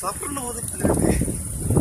சப்புன்னு ஒதுக்கிட்டு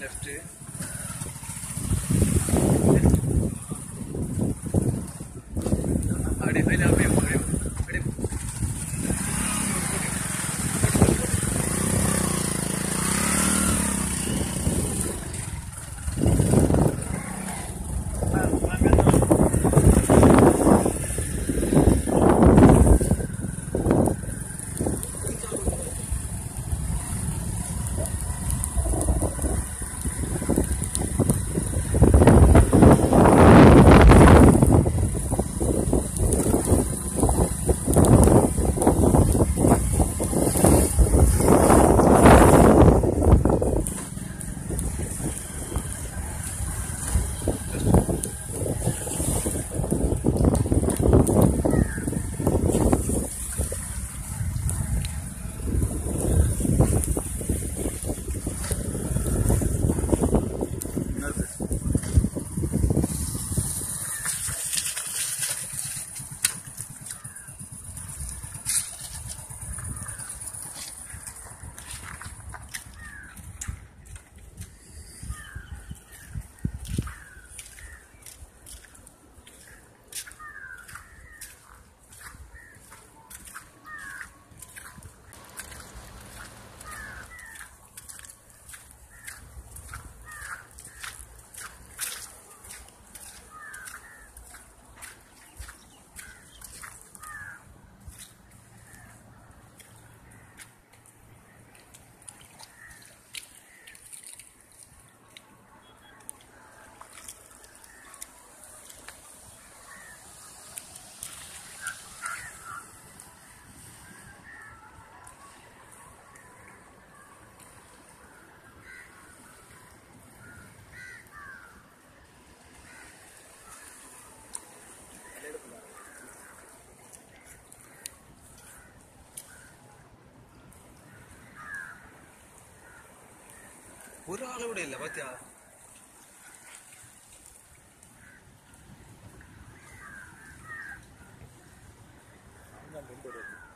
ലെഫ്റ്റ് അടിപൊളി ஒரு ஆள் கூட இல்லை பாத்தியா? ரொம்ப